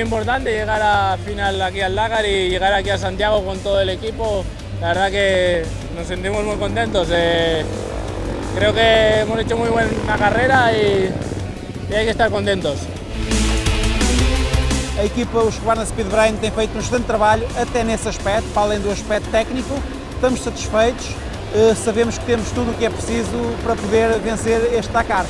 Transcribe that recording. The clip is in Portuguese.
importante llegar a final aquí al Dakar y llegar aquí a Santiago con todo el equipo. La verdad que nos sentimos muy contentos. Eh, creo que hemos hecho muy buena carrera y, e hay que estar contentos. A equipa, os Husqvarna Speedbrain, tem feito um excelente trabalho, até nesse aspecto, para além do aspecto técnico. Estamos satisfeitos, eh, sabemos que temos tudo o que é preciso para poder vencer este Dakar.